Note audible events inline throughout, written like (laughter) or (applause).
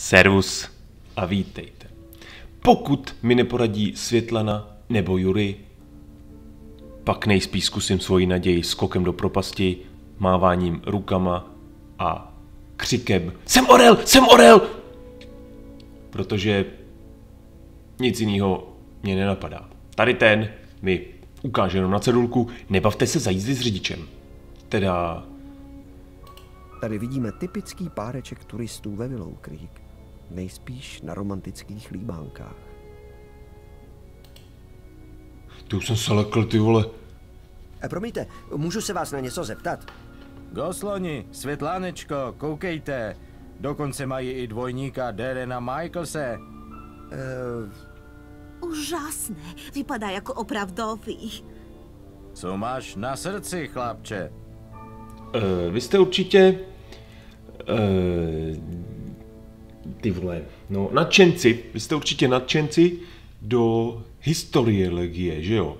Servus a vítejte. Pokud mi neporadí Světlana nebo Jury, pak nejspíš zkusím svoji naději skokem do propasti, máváním rukama a křikem Jsem orel, jsem orel! Protože nic jiného mě nenapadá. Tady ten mi ukáže jenom na cedulku, nebavte se za jízdy s řidičem. Teda Tady vidíme typický páreček turistů ve Willow Creek. Nejspíš na romantických líbánkách. Ty už jsem se lekl, ty vole. E, promiňte, můžu se vás na něco zeptat? Gosloni, Světlánečko, koukejte. Dokonce mají i dvojníka Derena Michaelse. E, Úžasné. Vypadá jako opravdový. Co máš na srdci, chlapče? Uh, vy jste určitě... Uh, ty vole, no, nadšenci, vy jste určitě nadšenci do historie legie, že jo?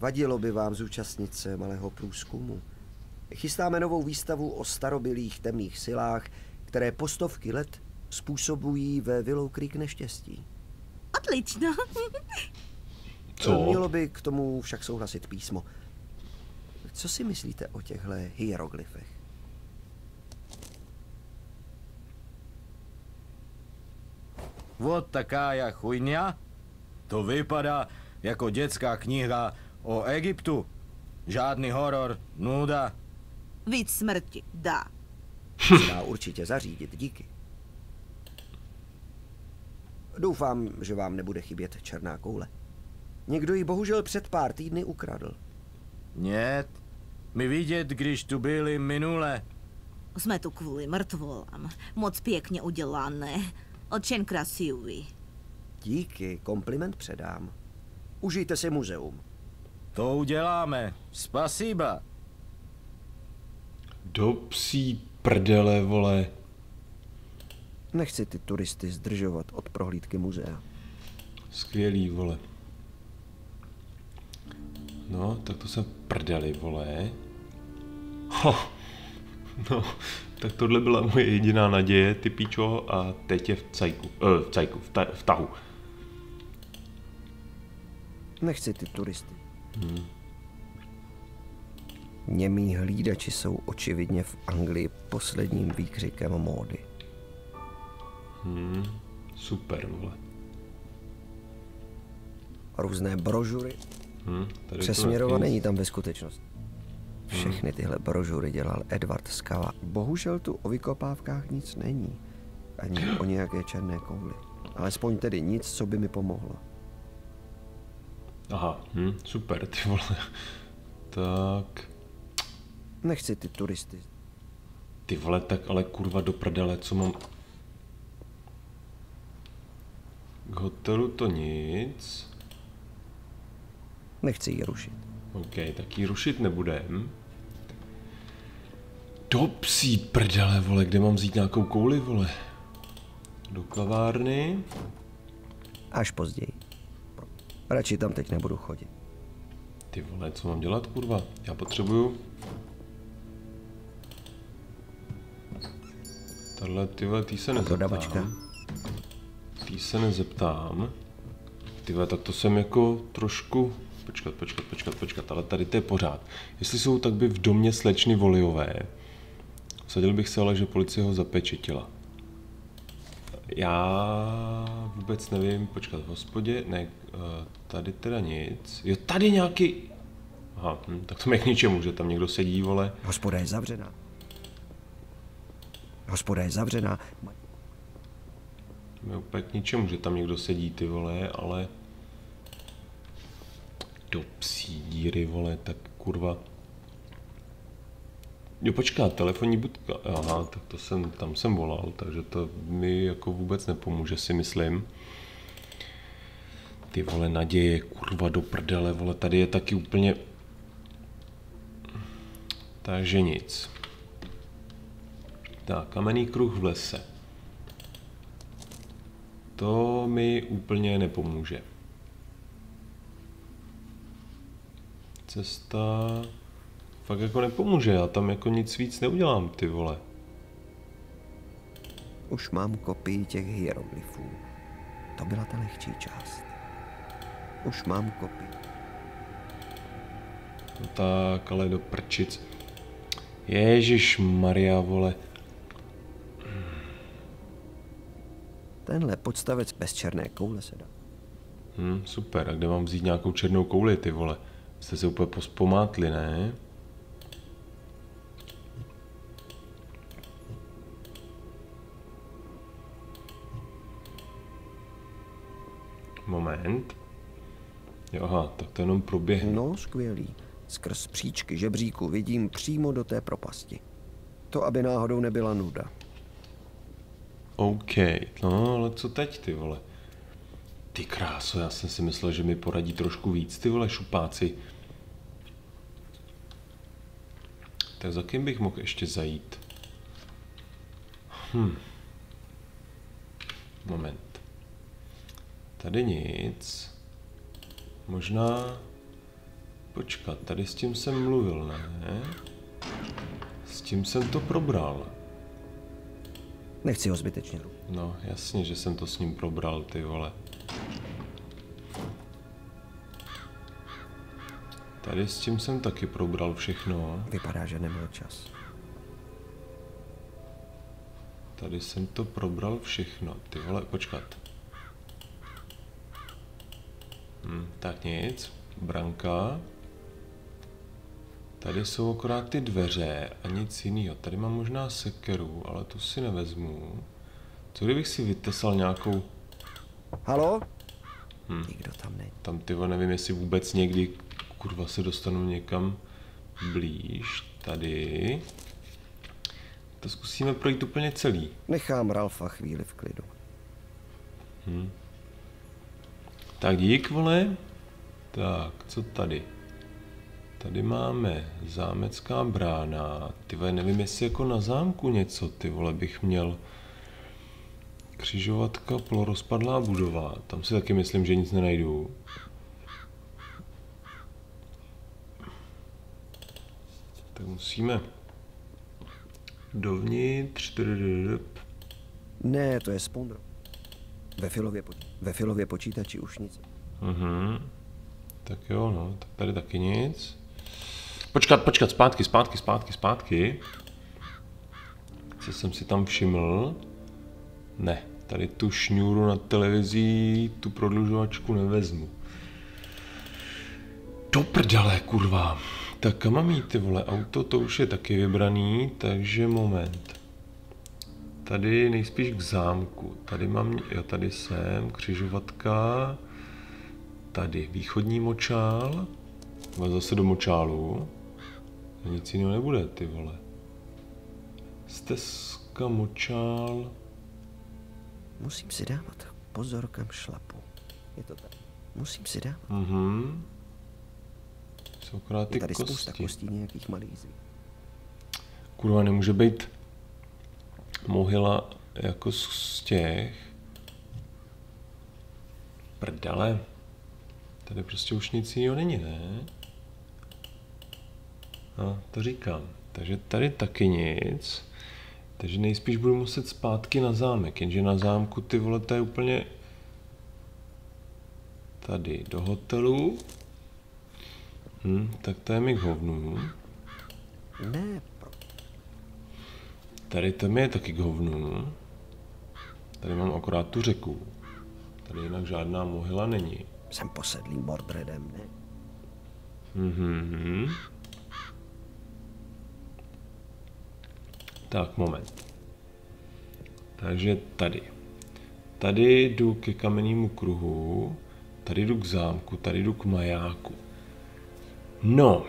vadilo by vám zúčastnit se malého průzkumu. Chystáme novou výstavu o starobylých temných silách, které po stovky let způsobují ve Willow Creek neštěstí. Odlično. Co? Mělo by k tomu však souhlasit písmo. Co si myslíte o těchto hieroglyfech? Вот такая хуйня? To vypadá jako dětská kniha o Egyptu. Žádný horor, nuda. Víc smrti, dá. Se dá určitě zařídit, díky. Doufám, že vám nebude chybět černá koule. Někdo ji bohužel před pár týdny ukradl. Нет, my vidět, když tu byli minule. Jsme tu kvůli mrtvolám. Moc pěkně udělané. Očen krasivý. Díky, kompliment předám. Užijte si muzeum. To uděláme. Spasiba. Do psí prdele, vole. Nechci ty turisty zdržovat od prohlídky muzea. Skvělý, vole. No, tak to jsem prdeli, vole. Ho. No, tak tohle byla moje jediná naděje, ty píčo, a teď je v cajku, uh, v cajku, v, ta, v tahu. Nechci ty turisty. Hmm. Němí hlídači jsou očividně v Anglii posledním výkřikem módy. Hmm, super, vole. Různé brožury. Hmm, tady Přesměrova to není tam ve skutečnosti. Všechny tyhle brožury dělal Edward Skala. Bohužel tu o vykopávkách nic není. Ani o nějaké černé kouli. Alespoň tedy nic, co by mi pomohlo. Aha, hm, super, ty vole. (laughs) Tak, Nechci ty turisty. ty vole, tak ale kurva do prdele, co mám... K hotelu to nic. Nechci ji rušit. OK, tak ji rušit nebudem. Do psí prdele, vole, kde mám vzít nějakou kouli, vole? Do kavárny. Až později. Radši tam teď nebudu chodit. Ty vole, co mám dělat, kurva? Já potřebuju... Tahle, ty vole, tý se Dodavačka. nezeptám. Tý se nezeptám. Ty vole, tak to jsem jako trošku... Počkat, počkat, počkat, počkat, ale tady to je pořád. Jestli jsou, tak by v domě slečny Voliové. Vsadil bych se ale, že policie ho zapečetila. Já vůbec nevím, počkat, v hospodě, ne, eh, tady teda nic. Jo, tady nějaký... Aha, hm, tak to mě k ničemu, že tam někdo sedí, vole. Hospoda je zavřená. Hospoda je zavřená. Mě úplně k ničemu, že tam někdo sedí, ty vole, ale... Do psí díry, vole, tak kurva. Jo, počkat, telefonní budka. Aha, tak to jsem, tam jsem volal, takže to mi jako vůbec nepomůže, si myslím. Ty vole, naděje, kurva, do prdele, vole, tady je taky úplně... Takže nic. Tak, kamenný kruh v lese. To mi úplně nepomůže. Cesta fakt jako nepomůže, já tam jako nic víc neudělám, ty vole. Už mám kopii těch hieroglyfů. To byla ta lehčí část. Už mám kopii. No tak, ale do prčic. Ježíš Maria, vole. Tenhle podstavec bez černé koule se dá. Hm, super, a kde mám vzít nějakou černou kouli, ty vole? Jste se úplně pospomátli, ne? Moment. Jo, aha, tak to jenom proběhne. No, skvělý. Skrz příčky žebříku vidím přímo do té propasti. To, aby náhodou nebyla nuda. OK, no ale co teď, ty vole? Ty kráso, já jsem si myslel, že mi poradí trošku víc, ty vole šupáci. Tak za kým bych mohl ještě zajít? Hm. Moment. Tady nic. Možná... Počkat, tady s tím jsem mluvil, ne? S tím jsem to probral. Nechci ho zbytečně. No, jasně, že jsem to s ním probral, ty vole. Tady s tím jsem taky probral všechno. Vypadá, že neměl čas. Tady jsem to probral všechno. Ty vole, počkat. Hm, tak nic. Branka. Tady jsou akorát ty dveře a nic jiného. Tady mám možná sekeru, ale tu si nevezmu. Co kdybych si vytesal nějakou... Halo? Hm. Nikdo tam není. Tam ty nevím, jestli vůbec někdy kurva se dostanu někam blíž. Tady. To zkusíme projít úplně celý. Nechám Ralfa chvíli v klidu. Hm. Tak dík, vole. Tak, co tady? Tady máme zámecká brána. Ty vole, nevím, jestli jako na zámku něco, ty vole, bych měl. Křižovatka, polorozpadlá budova. Tam si taky myslím, že nic nenajdu. Tak musíme dovnitř. Ne, to je Spondro. Ve filově, ve filově počítači už nic. Mhm. Tak jo, no, tak tady taky nic. Počkat, počkat, zpátky, zpátky, zpátky, zpátky. Co jsem si tam všiml? Ne, tady tu šňůru na televizi, tu prodlužovačku nevezmu. Do prdele, kurva. Tak kam mám jít, ty vole, auto, to už je taky vybraný, takže moment. Tady nejspíš k zámku. Tady mám, jo, tady jsem, křižovatka. Tady východní močál. Ale zase do močálu. A nic jiného nebude, ty vole. Stezka, močál. Musím si dávat pozor, kam šlapu. Je to tak. Musím si dávat. Mhm. Jsou akorát ty Je tady kosti. spousta kostí nějakých malých zví. Kurva, nemůže být mohyla jako z těch. Prdele. Tady prostě už nic jiného není, ne? No, to říkám. Takže tady taky nic. Takže nejspíš budu muset zpátky na zámek, jenže na zámku ty vole, to je úplně tady do hotelu. Hm, tak to je mi hovnu. Ne. Tady to mi je taky k hovnu. Tady mám akorát tu řeku. Tady jinak žádná mohyla není. jsem posedlý Mordredem, ne? Mhm. Tak, moment. Takže tady. Tady jdu ke kamennému kruhu, tady jdu k zámku, tady jdu k majáku. No,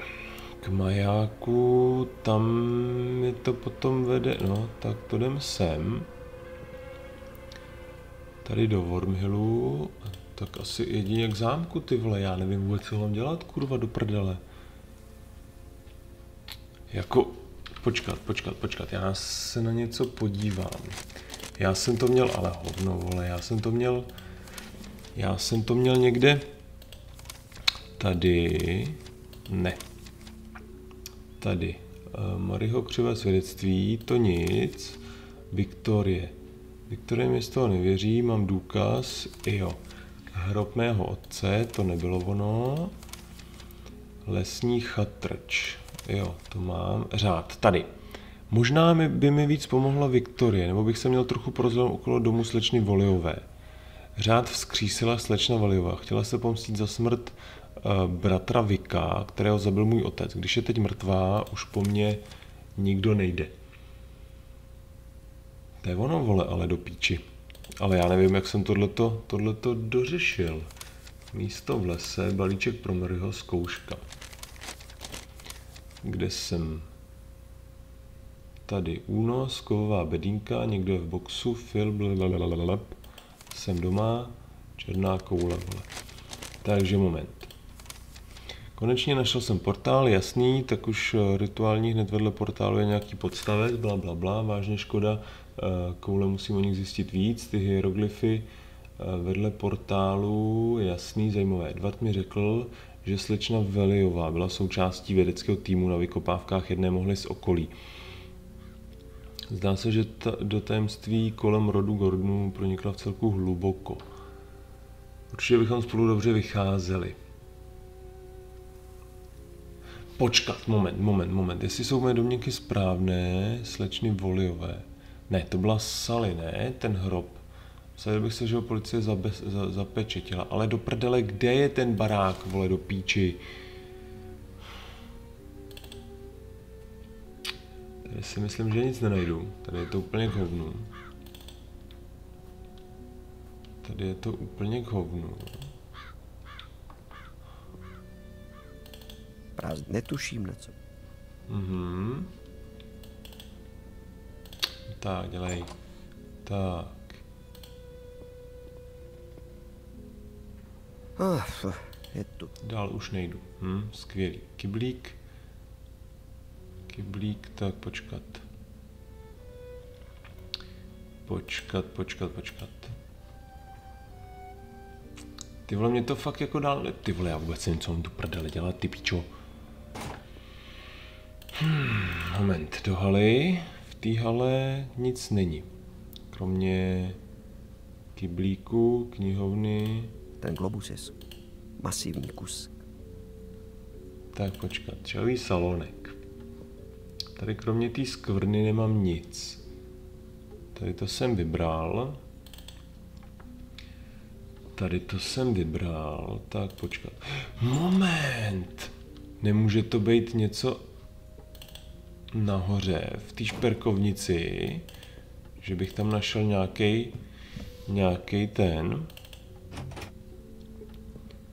k majáku, tam mi to potom vede, no, tak to jdem sem. Tady do Wormhillu, tak asi jedině k zámku, ty vole, já nevím vůbec, co mám dělat, kurva, do prdele. Jako, počkat, počkat, počkat, já se na něco podívám. Já jsem to měl, ale hovno, vole, já jsem to měl, já jsem to měl někde tady, ne, tady, uh, Maryho křivé svědectví, to nic, Viktorie, Viktorie mi z toho nevěří, mám důkaz, jo. Hrob mého otce, to nebylo ono. Lesní chatrč, jo, to mám. Řád, tady. Možná mi, by mi víc pomohla Viktorie, nebo bych se měl trochu porozhlednout okolo domu slečny Voliové. Řád vzkřísila slečna Voliová. Chtěla se pomstit za smrt bratra Vika, kterého zabil můj otec. Když je teď mrtvá, už po mně nikdo nejde. To je ono, vole, ale do píči. Ale já nevím, jak jsem tohleto, tohleto dořešil. Místo v lese, balíček pro Maryho, zkouška. Kde jsem? Tady únos, kovová bedínka, někdo je v boxu, fil, blablabla. Jsem doma, černá koule, vole. Takže moment. Konečně našel jsem portál, jasný, tak už eh, rituální hned vedle portálu je nějaký podstavec, bla, bla, bla, vážně škoda, eh, koule musím o nich zjistit víc, ty hieroglyfy eh, vedle portálu, jasný, zajímavé. Edward mi řekl, že slečna Veliová byla součástí vědeckého týmu na vykopávkách jedné mohly z okolí. Zdá se, že ta, do tajemství kolem rodu Gordonů pronikla v celku hluboko. Určitě bychom spolu dobře vycházeli. Počkat, moment, moment, moment. Jestli jsou moje domněnky správné, slečny Voliové. Ne, to byla Sally, ne? Ten hrob. Vsadil bych se, že ho policie za, zapečetila. Ale do prdele, kde je ten barák, vole, do píči? Tady si myslím, že nic nenajdu. Tady je to úplně k hovnu. Tady je to úplně k hovnu. Netuším na co. Mhm. Tak, dělej. Tak. Ah, je tu. Dál už nejdu. Hm, skvělý. Kyblík. Kyblík, tak počkat. Počkat, počkat, počkat. Ty vole, mě to fakt jako dál... Ty vole, já vůbec nevím, co mám tu prdele dělat, ty pičo. Hmm, moment, do haly. V té hale nic není. Kromě kyblíku, knihovny. Ten globus je masivní kus. Tak počkat, čelový salonek. Tady kromě té skvrny nemám nic. Tady to jsem vybral. Tady to jsem vybral. Tak počkat. Moment! Nemůže to být něco nahoře, v té šperkovnici, že bych tam našel nějaký nějaký ten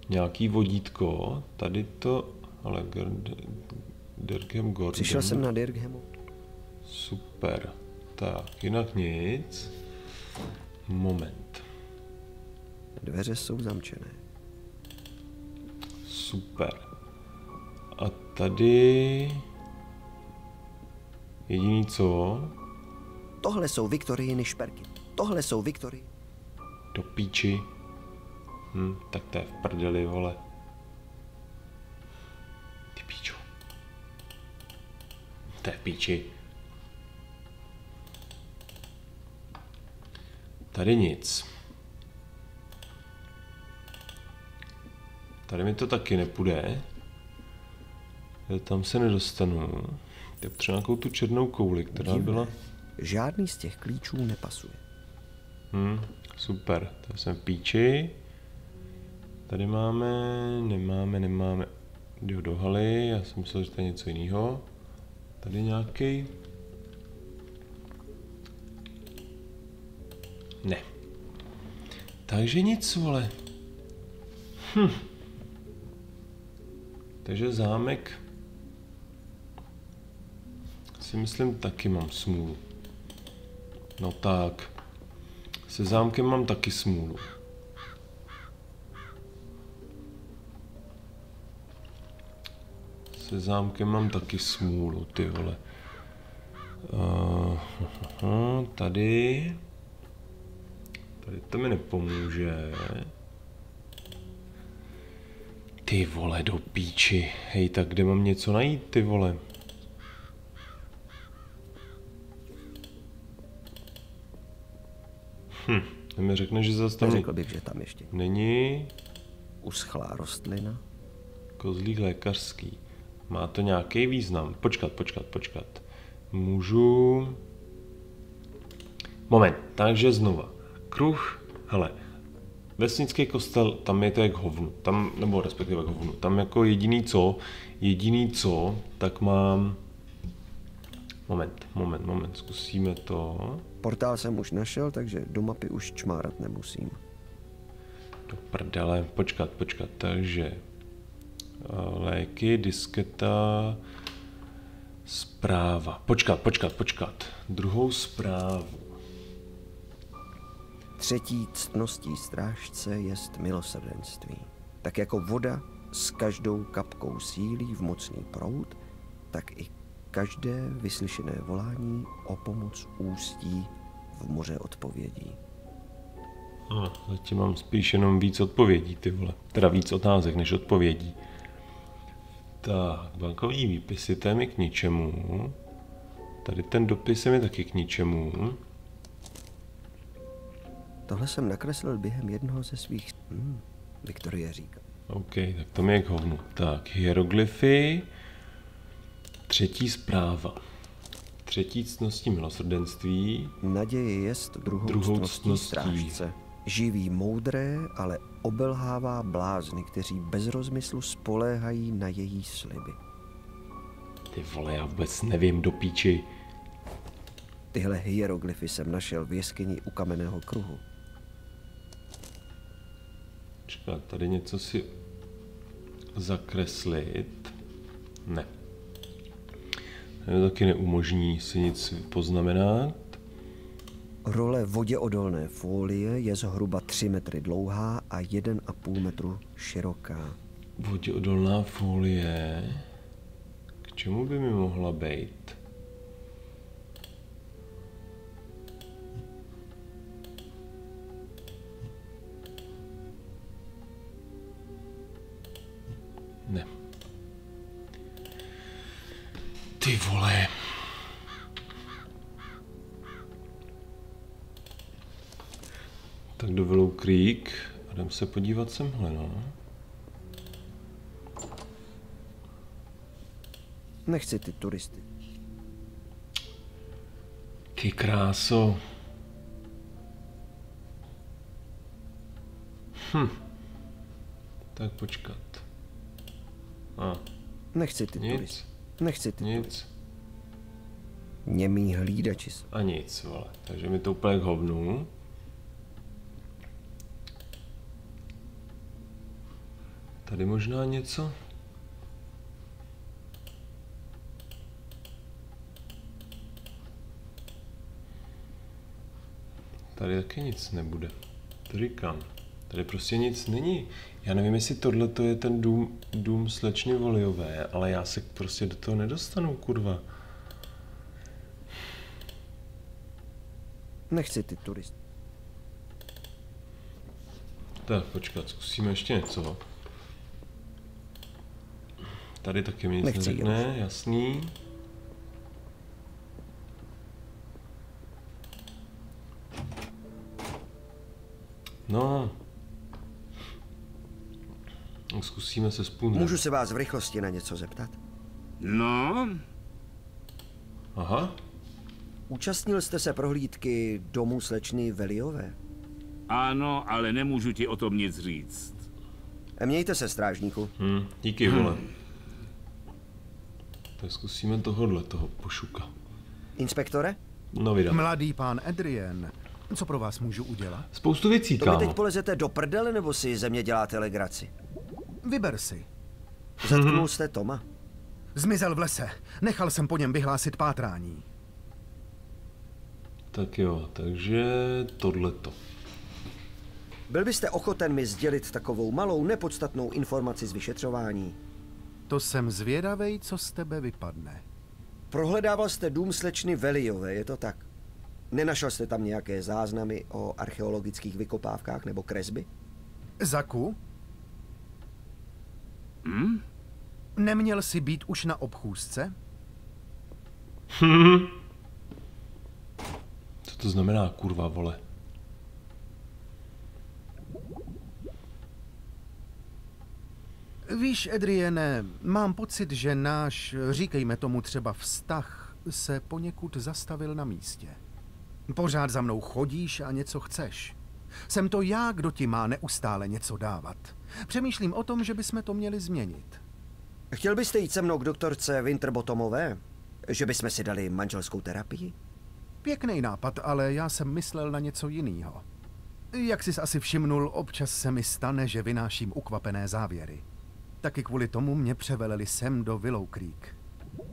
nějaký vodítko, tady to, ale Dirkham Gordon. Přišel jsem na Dirkhamu. Super. Tak, jinak nic. Moment. Dveře jsou zamčené. Super. A tady... Jediný co? Tohle jsou Viktorijiny šperky. Tohle jsou Viktorii. Do píči. Hm, tak to je v prdeli, vole. Ty píčo. To je v píči. Tady nic. Tady mi to taky nepůjde. Tam se nedostanu. Já potřebuji nějakou tu černou kouli, která Divné. byla... Žádný z těch klíčů nepasuje. Hm, super, to jsem v píči. Tady máme, nemáme, nemáme. Jo, do haly, já jsem myslel, že to je něco jiného. Tady nějaký. Ne. Takže nic, vole. Hm. Takže zámek si myslím taky mám smůlu. No tak. Se zámkem mám taky smůlu. Se zámkem mám taky smůlu, ty vole. Uh, tady. Tady to mi nepomůže. Ty vole, do píči. Hej, tak kde mám něco najít, ty vole? Hm, mi řekne, že zase tam Neřekl bych, že tam ještě není uschlá rostlina. kozlík lékařský. Má to nějaký význam. Počkat, počkat, počkat. Můžu... Moment, takže znova. Kruh, hele, vesnický kostel, tam je to jak hovnu. Tam, nebo respektive jak hovnu. Tam jako jediný co, jediný co, tak mám... Moment, moment, moment, zkusíme to. Portál jsem už našel, takže do mapy už čmárat nemusím. Do prdele, počkat, počkat, takže eh, léky, disketa, zpráva. Počkat, počkat, počkat. Druhou zprávu. Třetí ctností strážce jest milosrdenství. Tak jako voda s každou kapkou sílí v mocný proud, tak i každé vyslyšené volání o pomoc ústí v moře odpovědí. No, zatím mám spíš jenom víc odpovědí, ty vole. Teda víc otázek než odpovědí. Tak, bankovní výpisy, to je mi k ničemu. Tady ten dopis je mi taky k ničemu. Tohle jsem nakreslil během jednoho ze svých... Hmm, Viktorie říká. OK, tak to mi je k hovnu. Tak, hieroglyfy. Třetí zpráva. Třetí ctností milosrdenství. Naděje jest druhou, Druhou ctností ctností. strážce. Živí moudré, ale obelhává blázny, kteří bez rozmyslu spoléhají na její sliby. Ty vole, já vůbec nevím do píči. Tyhle hieroglyfy jsem našel v jeskyni u kamenného kruhu. Počkat, tady něco si zakreslit. Ne. Taky neumožní si nic poznamenat. Role voděodolné folie je zhruba 3 metry dlouhá a 1,5 metru široká. Voděodolná folie. K čemu by mi mohla být? Tak do Willow Creek a jdem se podívat semhle, no. Nechci ty turisty. Ty kráso. Hm. Tak počkat. A, Nechci ty nic, turisty. Nechci ty turisty. nic Němý hlídači jsou. a nic, vole. Takže mi to úplně k Tady možná něco? Tady taky nic nebude. To říkám. Tady prostě nic není. Já nevím, jestli tohle to je ten dům, dům slečny Voliové, ale já se prostě do toho nedostanu, kurva. Nechci ty turisty. Tak, počkat, zkusíme ještě něco. Tady taky mi nic Nechci neřekne, jasný. No. Zkusíme se spůndrem. Můžu se vás v rychlosti na něco zeptat? No, Aha, Účastnil jste se prohlídky domu slečny Veliové? ano, ale nemůžu ti o tom nic říct. Mějte se, strážníku. hm, díky, vole. Tak zkusíme tohohle, toho pošuka. Inspektore? No vydám. Mladý pán Adrian, co pro vás můžu udělat? Spoustu věcí, To mi teď kámo. polezete do prdele, nebo si ze mě děláte legraci? Vyber si. Zatknul jste Toma? Zmizel v lese. Nechal jsem po něm vyhlásit pátrání. Tak jo, takže tohleto. Byl byste ochoten mi sdělit takovou malou, nepodstatnou informaci z vyšetřování? To jsem zvědavej, co z tebe vypadne. Prohledával jste dům slečny Veliové, je to tak? Nenašel jste tam nějaké záznamy o archeologických vykopávkách nebo kresby? Zaku? Hm? Neměl jsi být už na obchůzce? Co to znamená, kurva, vole? Víš, Edriene, mám pocit, že náš, říkejme tomu třeba vztah, se poněkud zastavil na místě. Pořád za mnou chodíš a něco chceš. Jsem to já, kdo ti má neustále něco dávat. Přemýšlím o tom, že bychom to měli změnit. Chtěl byste jít se mnou k doktorce Winterbottomové? Že bychom si dali manželskou terapii? Pěkný nápad, ale já jsem myslel na něco jiného. Jak jsi asi všimnul, občas se mi stane, že vynáším ukvapené závěry. Taky kvůli tomu mě převeleli sem do Willow Creek.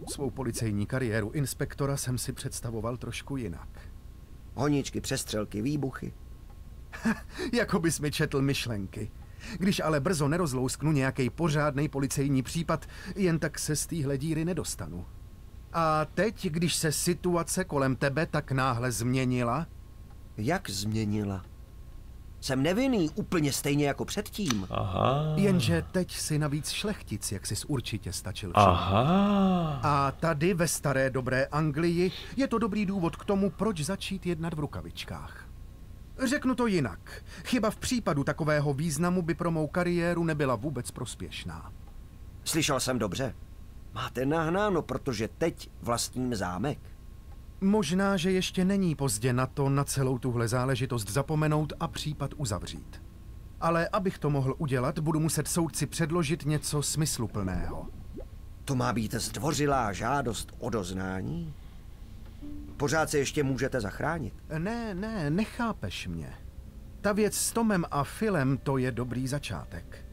Svou policejní kariéru inspektora jsem si představoval trošku jinak. Honičky, přestřelky, výbuchy. (laughs) jako bys mi četl myšlenky. Když ale brzo nerozlousknu nějaký pořádný policejní případ, jen tak se z téhle díry nedostanu. A teď, když se situace kolem tebe tak náhle změnila, Jak změnila? Jsem nevinný úplně stejně jako předtím. Aha. jenže teď si navíc šlechtic, jak jsi určitě stačil všimnout. Aha. A tady ve staré dobré Anglii je to dobrý důvod k tomu, proč začít jednat v rukavičkách. Řeknu to jinak. Chyba v případu takového významu by pro mou kariéru nebyla vůbec prospěšná. Slyšel jsem dobře. Máte nahnáno, protože teď vlastním zámek. Možná, že ještě není pozdě na to na celou tuhle záležitost zapomenout a případ uzavřít. Ale abych to mohl udělat, budu muset soudci předložit něco smysluplného. To má být zdvořilá žádost o doznání? Pořád se ještě můžete zachránit. Ne, ne, nechápeš mě. Ta věc s Tomem a Filem to je dobrý začátek.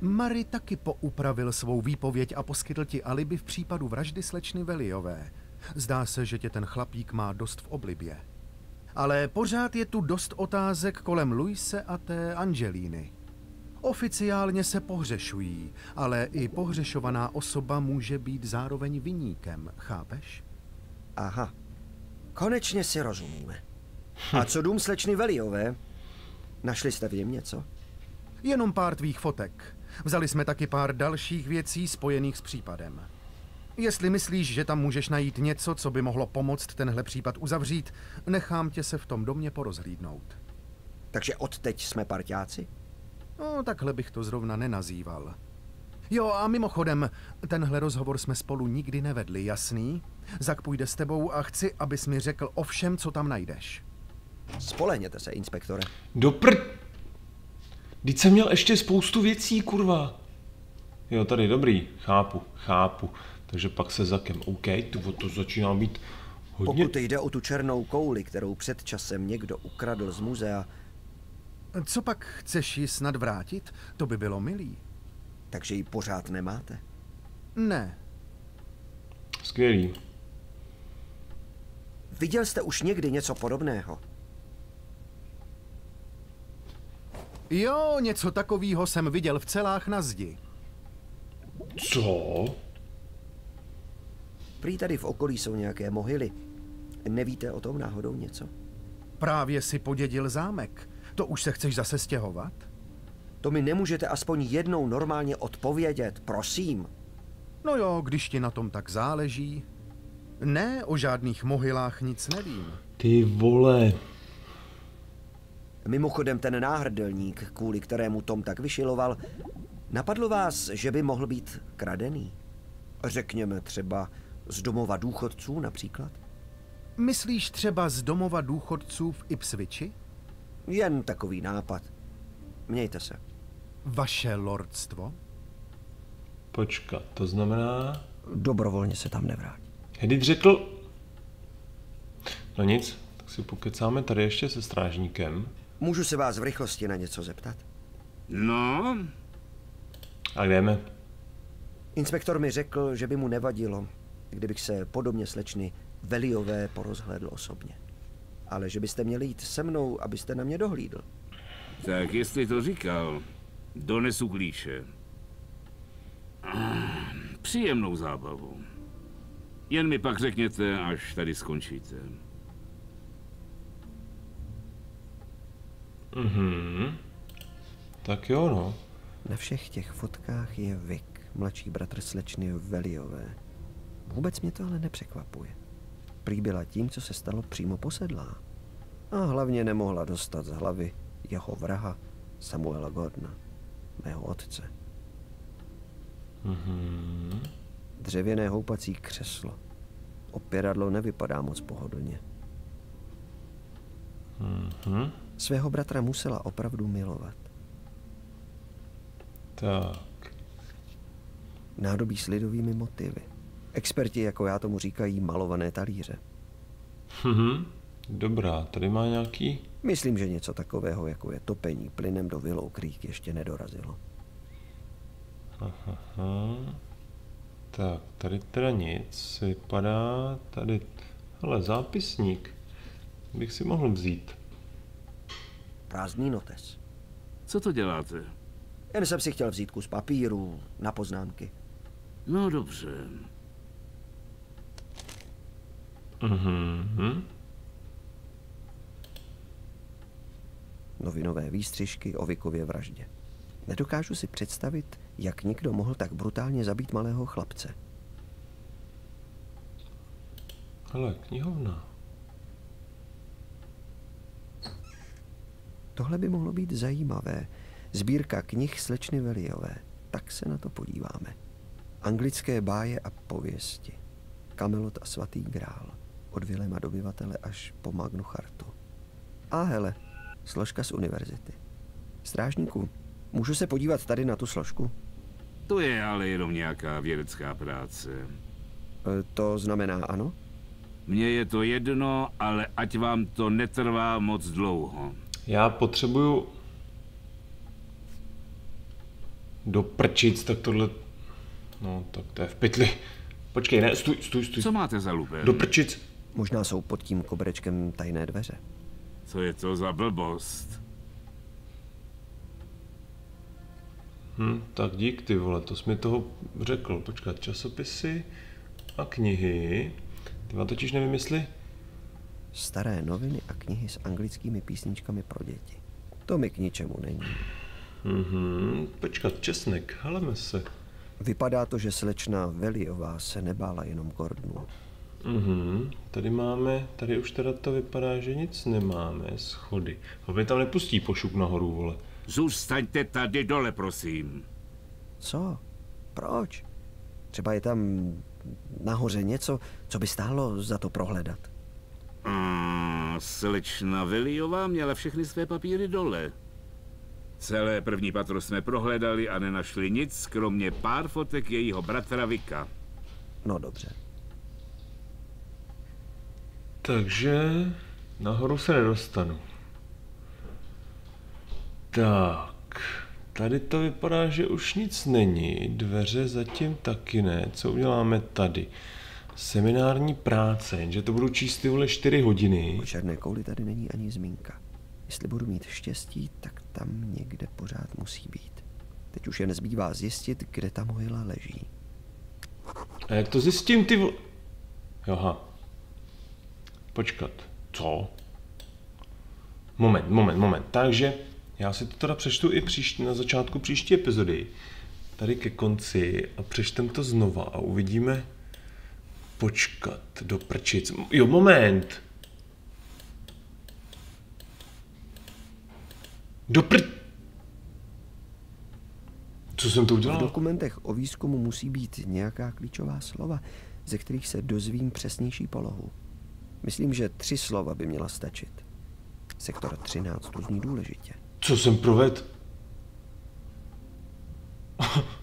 Mary taky poupravil svou výpověď a poskytl ti alibi v případu vraždy slečny Veliové. Zdá se, že tě ten chlapík má dost v oblibě. Ale pořád je tu dost otázek kolem Luise a té Angelíny. Oficiálně se pohřešují, ale i pohřešovaná osoba může být zároveň viníkem, chápeš? Aha. Konečně si rozumíme. A co dům slečny Veliové? Našli jste v něm něco? Jenom pár tvých fotek. Vzali jsme taky pár dalších věcí spojených s případem. Jestli myslíš, že tam můžeš najít něco, co by mohlo pomoct tenhle případ uzavřít, nechám tě se v tom domě porozhlídnout. Takže odteď jsme parťáci? No, takhle bych to zrovna nenazýval. Jo, a mimochodem, tenhle rozhovor jsme spolu nikdy nevedli, jasný? Zak půjde s tebou a chci, abys mi řekl o všem, co tam najdeš. Spolehněte se, inspektore. Do pr... Teď jsem měl ještě spoustu věcí, kurva. Jo, tady dobrý, chápu, chápu. Takže pak se zakem, OK, to, to začíná být hodně... Pokud jde o tu černou kouli, kterou před časem někdo ukradl z muzea, Co pak chceš ji snad vrátit? To by bylo milý. takže ji pořád nemáte. Ne, Skvělý. Viděl jste už někdy něco podobného? Jo, něco takového jsem viděl v celách na zdi. Co? Prý tady v okolí jsou nějaké mohyly. Nevíte o tom náhodou něco? Právě si podědil zámek. To už se chceš zase stěhovat? To mi nemůžete aspoň jednou normálně odpovědět, prosím. No jo, když ti na tom tak záleží. Ne, o žádných mohylách nic nevím. Ty vole. Mimochodem ten náhrdelník, kvůli kterému Tom tak vyšiloval, napadlo vás, že by mohl být kradený? Řekněme třeba z domova důchodců například? Myslíš třeba z domova důchodců v Ipswichi? Jen takový nápad. Mějte se. Vaše lordstvo? Počkat, to znamená... Dobrovolně se tam nevrátí. Hedit řekl... No nic, tak si pokecáme tady ještě se strážníkem. Můžu se vás v rychlosti na něco zeptat? No, A kde jdeme? Inspektor mi řekl, že by mu nevadilo, kdybych se podobně slečny Veliové porozhlédl osobně. Ale že byste měli jít se mnou, abyste na mě dohlídl. tak jestli to říkal, donesu klíše. Ah, Příjemnou zábavu. Jen mi pak řekněte, až tady skončíte. Mhm. Tak jo, no. Na všech těch fotkách je Vic, mladší bratr slečny Veliové. Vůbec mě to ale nepřekvapuje. Prý byla tím, co se stalo přímo posedlá. A hlavně nemohla dostat z hlavy jeho vraha Samuela Gordona, mého otce. Mm-hmm. Dřevěné houpací křeslo. Opěradlo nevypadá moc pohodlně. Mm-hmm. Svého bratra musela opravdu milovat. Tak. Nádobí s lidovými motivy. Experti, jako já tomu říkají, malované talíře. Mhm. Dobrá, tady má nějaký... Myslím, že něco takového, jako je topení plynem do Willow Creek, ještě nedorazilo. Aha. Tak, tady teda nic. Vypadá tady... Hele, zápisník. Bych si mohl vzít. Prázdný notes. Co to děláte? Jen jsem si chtěl vzít kus papíru na poznámky. No dobře. Mhm. Novinové výstřižky o Vikově vraždě. Nedokážu si představit, jak někdo mohl tak brutálně zabít malého chlapce. Ale knihovna. Tohle by mohlo být zajímavé. Sbírka knih slečny Veliové. Tak se na to podíváme. Anglické báje a pověsti. Kamelot a svatý grál. Od Vilema dobyvatele až po Magnu Chartu. A hele, složka z univerzity. Strážníku, můžu se podívat tady na tu složku? To je ale jenom nějaká vědecká práce. E, to znamená ano? Mně je to jedno, ale ať vám to netrvá moc dlouho. Já potřebuju do prčic, tak tohle... No, tak to je v pytli. Počkej, ne, stůj, stůj, stůj. Co máte za lupen? Do prčic. Možná jsou pod tím koberečkem tajné dveře. Co je to za blbost? Hm, tak dík ty vole, to jsi mi toho řekl. Počkat, časopisy a knihy. Ty vám totiž nevím, jestli... Staré noviny a knihy s anglickými písničkami pro děti. To mi k ničemu není. Mhm, počkat, česnek, haleme se. Vypadá to, že slečna Veliová se nebála jenom Gordonu. Mhm, tady máme, tady už teda to vypadá, že nic nemáme, schody. Ho mi tam nepustí pošuk nahoru, vole. Zůstaňte tady dole, prosím. Co? Proč? Třeba je tam nahoře něco, co by stálo za to prohledat. A slečna Veliová měla všechny své papíry dole. Celé první patro jsme prohledali a nenašli nic, kromě pár fotek jejího bratra Vika. No dobře. Takže nahoru se nedostanu. Tak, tady to vypadá, že už nic není. Dveře zatím taky ne. Co uděláme tady? Seminární práce, jenže to budu číst ty vole 4 hodiny. O černé kouli tady není ani zmínka. Jestli budu mít štěstí, tak tam někde pořád musí být. Teď už je nezbývá zjistit, kde ta mohyla leží. A jak to zjistím, ty vole? Joha. Počkat. Co? Moment, moment, moment. Takže já si to teda přečtu i příští, na začátku příští epizody. Tady ke konci a přečtem to znova a uvidíme. Počkat, do prčic. Jo, moment. Do pr... Co jsem to udělal? V dokumentech o výzkumu musí být nějaká klíčová slova, ze kterých se dozvím přesnější polohu. Myslím, že tři slova by měla stačit. Sektor 13 to zní důležitě. Co jsem proved?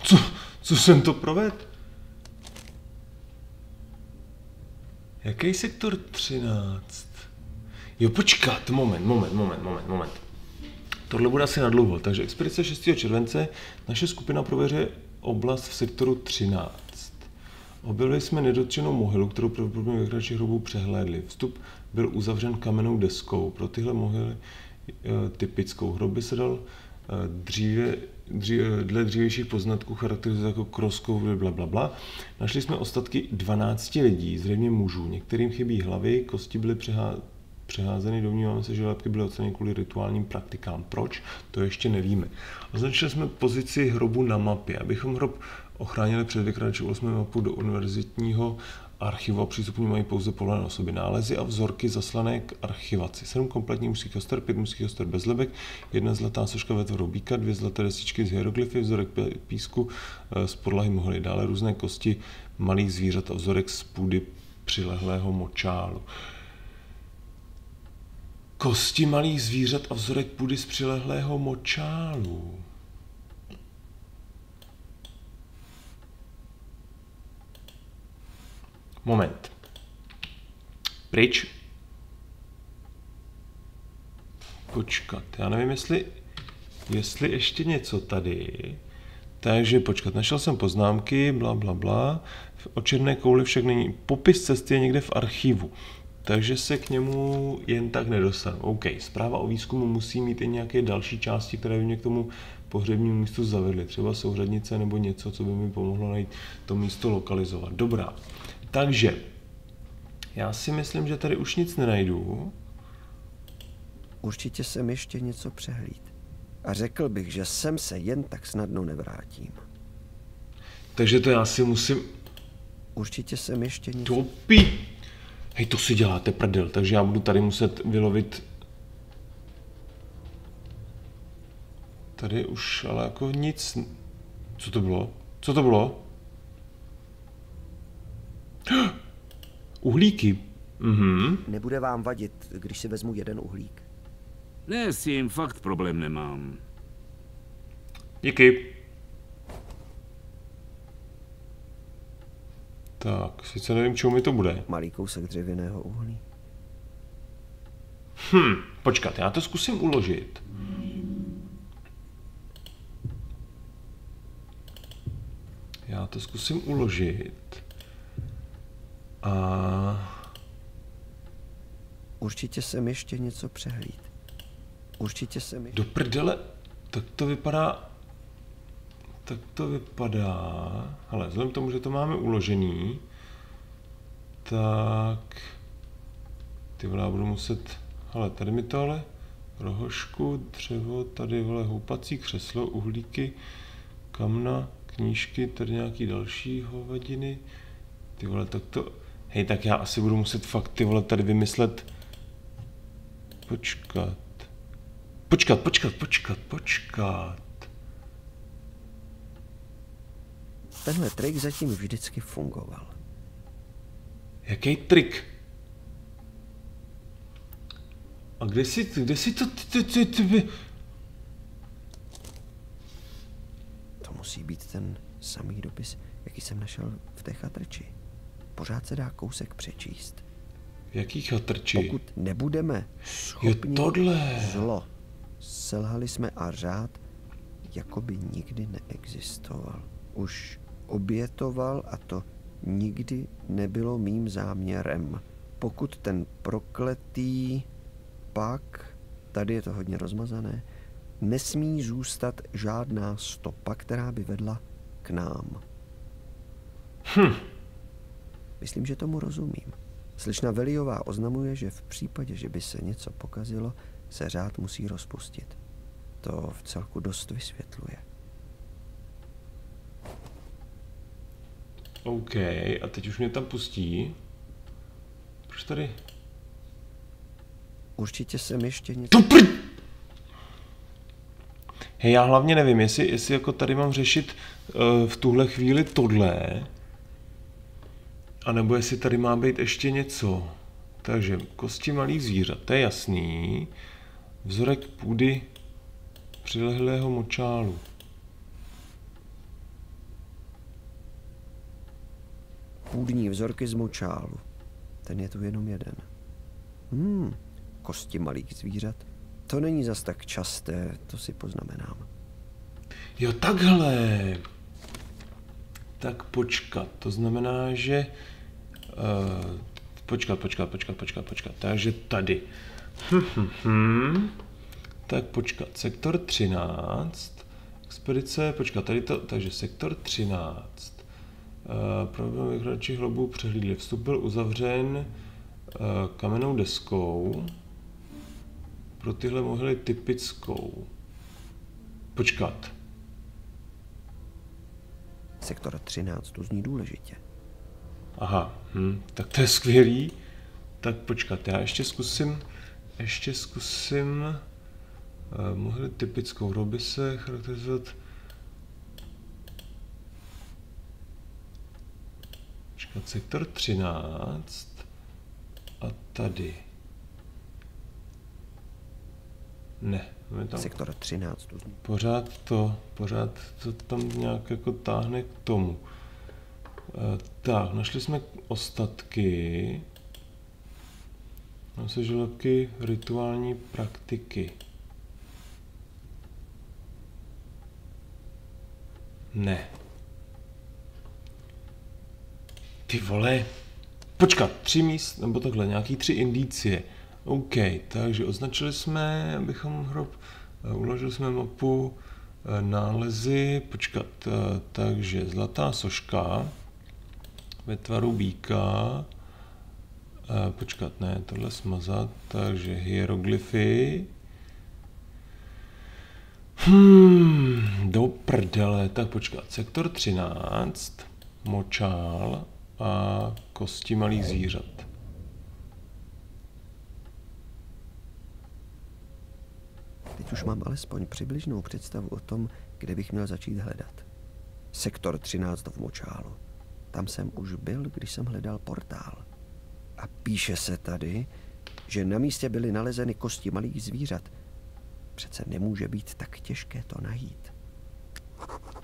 Co, co jsem to proved? Jaký sektor 13? Jo, počkat, moment, moment, moment, moment, moment. Tohle bude asi nadlouho, takže expedice 6. července naše skupina prověře oblast v sektoru 13. Objevili jsme nedotčenou mohylu, kterou pravděpodobně vykrači hrobů přehlédli. Vstup byl uzavřen kamennou deskou. Pro tyhle mohyly e, typickou hroby se dal e, dříve, dříve, dle dřívějších poznatků charakterizovat jako kroskou, bla, bla, bla. Našli jsme ostatky 12 lidí, zřejmě mužů. Některým chybí hlavy, kosti byly přehá, přeházeny, domníváme se, že lepky byly oceněny kvůli rituálním praktikám. Proč? To ještě nevíme. Označili jsme pozici hrobu na mapě. Abychom hrob ochránili před vykračoval jsme mapu do univerzitního archivu a přístupní mají pouze povolené osoby. Nálezy a vzorky zaslané k archivaci. Sedm kompletních mužských koster, pět mužských koster bez lebek, jedna zlatá soška ve tvaru býka, dvě zlaté desičky z hieroglyfy, vzorek písku eh, z podlahy mohly dále různé kosti malých zvířat a vzorek z půdy přilehlého močálu. Kosti malých zvířat a vzorek půdy z přilehlého močálu. Moment. Pryč. Počkat, já nevím, jestli, jestli ještě něco tady. Takže počkat, našel jsem poznámky, bla, bla, bla. O černé kouli však není. Popis cesty je někde v archivu, takže se k němu jen tak nedostanu. OK, zpráva o výzkumu musí mít i nějaké další části, které by mě k tomu pohřebnímu místu zavedly. Třeba souřadnice nebo něco, co by mi pomohlo najít to místo lokalizovat. Dobrá. Takže, já si myslím, že tady už nic nenajdu. Určitě jsem ještě něco přehlíd. A řekl bych, že sem se jen tak snadno nevrátím. Takže to já si musím... Určitě jsem ještě něco... Topí! Hej, to si děláte prdel, takže já budu tady muset vylovit... Tady už ale jako nic... Co to bylo? Co to bylo? (gasps) Uhlíky. Mhm. Nebude vám vadit, když si vezmu jeden uhlík. Ne, s tím fakt problém nemám. Díky. Tak, sice nevím, čemu mi to bude. Malý kousek dřevěného uhlí. Hm, počkat, já to zkusím uložit. Já to zkusím uložit. A... Určitě jsem ještě něco přehlíd. Určitě jsem ještě... Do prdele, tak to vypadá... Tak to vypadá... Ale vzhledem k tomu, že to máme uložený, tak... Ty vole, budu muset... Ale tady mi to ale... Rohošku, dřevo, tady vole houpací křeslo, uhlíky, kamna, knížky, tady nějaký další hovadiny. Ty vole, tak to... Hej, tak já asi budu muset fakt ty vole tady vymyslet... Počkat. Počkat, počkat, počkat, počkat. Tenhle trik zatím vždycky fungoval. Jaký trik? A kde si, kde si to, ty, ty, ty, ty, To musí být ten samý dopis, jaký jsem našel v té chatrči. Pořád se dá kousek přečíst. Jaký chatrči? Pokud nebudeme schopni Jo, tohle. zlo, selhali jsme a řád jako by nikdy neexistoval. Už obětoval a to nikdy nebylo mým záměrem. Pokud ten prokletý pak, tady je to hodně rozmazané, nesmí zůstat žádná stopa, která by vedla k nám. Hm. Myslím, že tomu rozumím. Slečna Veliová oznamuje, že v případě, že by se něco pokazilo, se řád musí rozpustit. To v celku dost vysvětluje. OK, a teď už mě tam pustí. Proč tady? Určitě jsem ještě něco... To pr... Hej, já hlavně nevím, jestli, jestli jako tady mám řešit uh, v tuhle chvíli tohle, a nebo jestli tady má být ještě něco. Takže kosti malých zvířat, to je jasný. Vzorek půdy přilehlého močálu. Půdní vzorky z močálu. Ten je tu jenom jeden. Hmm, kosti malých zvířat. To není zas tak časté, to si poznamenám. Jo, takhle. Tak počkat, to znamená, že... Uh, počkat, počkat, počkat, počkat, počkat. Takže tady. (laughs) Tak počkat, sektor 13. Expedice, počkat, tady to, takže sektor 13. Uh, problém vykladačích hlobů přehlídli. Vstup byl uzavřen uh, kamennou deskou. Pro tyhle mohyly typickou. Počkat. Sektor 13 tu zní důležitě. Aha, hm, tak to je skvělý. Tak počkat, já ještě zkusím, ještě zkusím, uh, mohli typickou hrouby se charakterizovat Počkat, sektor 13 a tady. Ne, tam sektor 13. To pořád to, pořád to tam nějak jako táhne k tomu. E, tak, našli jsme ostatky. Mám se žilky rituální praktiky. Ne. Ty vole. Počkat, tři míst, nebo takhle, nějaký tři indicie. OK, takže označili jsme, abychom hrob, eh, uložili jsme mapu eh, nálezy, počkat, eh, takže zlatá soška ve tvaru býka, počkat, ne, tohle smazat, takže hieroglyfy, Hmm, do prdele, tak počkat, sektor 13, močál a kosti malých zvířat. Teď už mám alespoň přibližnou představu o tom, kde bych měl začít hledat. Sektor 13 v Močálu. Tam jsem už byl, když jsem hledal portál. A píše se tady, že na místě byly nalezeny kosti malých zvířat. Přece nemůže být tak těžké to najít.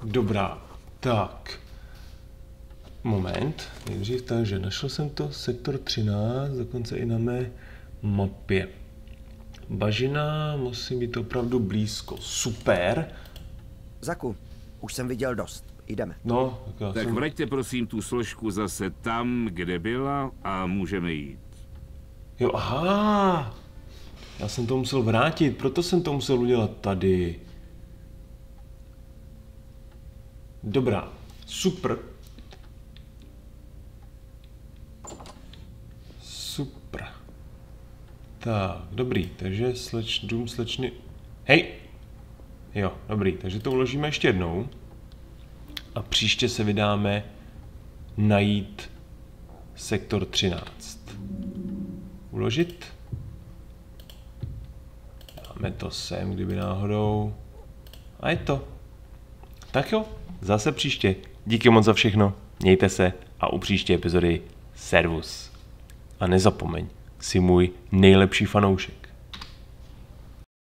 Dobrá, tak. Moment, nejdřív takže našel jsem to, sektor 13, dokonce i na mé mapě. Bažina musí být opravdu blízko. Super. Zaku, už jsem viděl dost. Jdeme. No, tak, já tak jsem... vraťte prosím tu složku zase tam, kde byla a můžeme jít. Jo, aha. Já jsem to musel vrátit, proto jsem to musel udělat tady. Dobrá, super. Super. Tak, dobrý, takže sleč, dům slečny... Hej! Jo, dobrý, takže to uložíme ještě jednou. A příště se vydáme najít sektor 13. Uložit. Dáme to sem, kdyby náhodou. A je to. Tak jo, zase příště. Díky moc za všechno. Mějte se a u příští epizody servus. A nezapomeň, si můj nejlepší fanoušek.